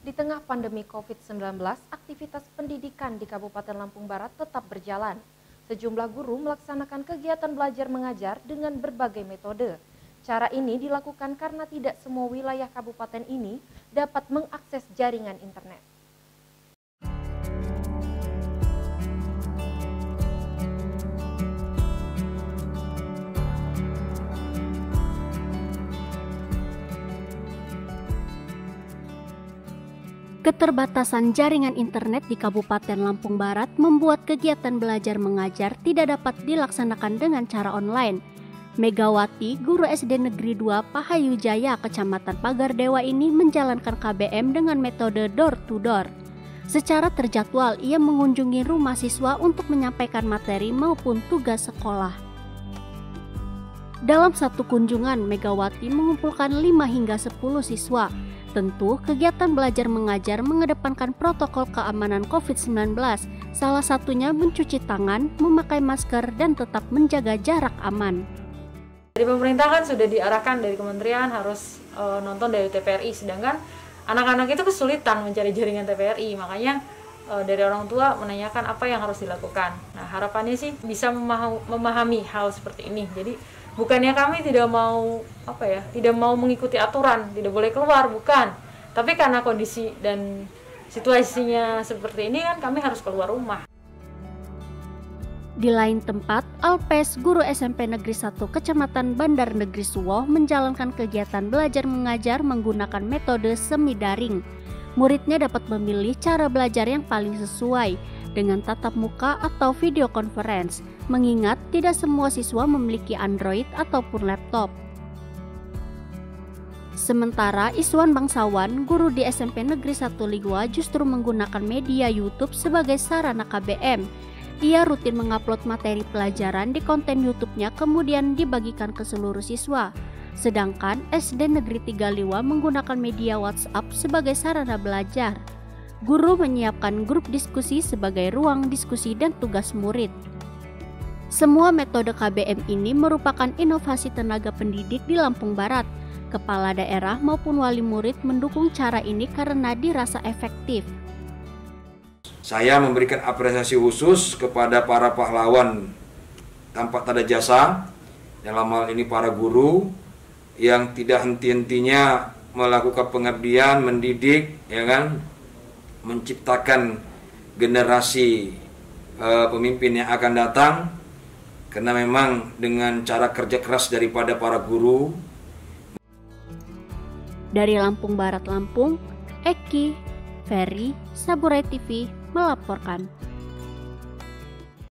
Di tengah pandemi COVID-19, aktivitas pendidikan di Kabupaten Lampung Barat tetap berjalan. Sejumlah guru melaksanakan kegiatan belajar mengajar dengan berbagai metode. Cara ini dilakukan karena tidak semua wilayah kabupaten ini dapat mengakses jaringan internet. Keterbatasan jaringan internet di Kabupaten Lampung Barat membuat kegiatan belajar mengajar tidak dapat dilaksanakan dengan cara online. Megawati, guru SD Negeri 2 Pahayu Jaya, Kecamatan Pagar Dewa ini menjalankan KBM dengan metode door to door. Secara terjadwal, ia mengunjungi rumah siswa untuk menyampaikan materi maupun tugas sekolah. Dalam satu kunjungan, Megawati mengumpulkan 5 hingga 10 siswa Tentu, kegiatan belajar mengajar mengedepankan protokol keamanan COVID-19, salah satunya mencuci tangan, memakai masker, dan tetap menjaga jarak aman. Dari pemerintah kan sudah diarahkan dari kementerian harus e, nonton dari TVRI, sedangkan anak-anak itu kesulitan mencari jaringan TVRI, makanya e, dari orang tua menanyakan apa yang harus dilakukan. Nah harapannya sih bisa memahami hal seperti ini. Jadi bukannya kami tidak mau apa ya tidak mau mengikuti aturan tidak boleh keluar bukan. Tapi karena kondisi dan situasinya seperti ini kan kami harus keluar rumah. Di lain tempat, Alpes, guru SMP Negeri 1 Kecamatan Bandar Negeri Suwoh menjalankan kegiatan belajar mengajar menggunakan metode semi daring. Muridnya dapat memilih cara belajar yang paling sesuai, dengan tatap muka atau video conference, mengingat tidak semua siswa memiliki Android ataupun laptop. Sementara Iswan Bangsawan, guru di SMP Negeri 1 Ligwa justru menggunakan media YouTube sebagai sarana KBM. Ia rutin mengupload materi pelajaran di konten YouTube-nya kemudian dibagikan ke seluruh siswa. Sedangkan SD Negeri 3 Liwa menggunakan media WhatsApp sebagai sarana belajar guru menyiapkan grup diskusi sebagai ruang diskusi dan tugas murid. Semua metode KBM ini merupakan inovasi tenaga pendidik di Lampung Barat. Kepala daerah maupun wali murid mendukung cara ini karena dirasa efektif. Saya memberikan apresiasi khusus kepada para pahlawan tanpa tanda jasa, dalam hal ini para guru yang tidak henti-hentinya melakukan pengabdian, mendidik, ya kan, menciptakan generasi uh, pemimpin yang akan datang. Karena memang dengan cara kerja keras daripada para guru dari Lampung Barat Lampung Eki Ferry Saburai TV melaporkan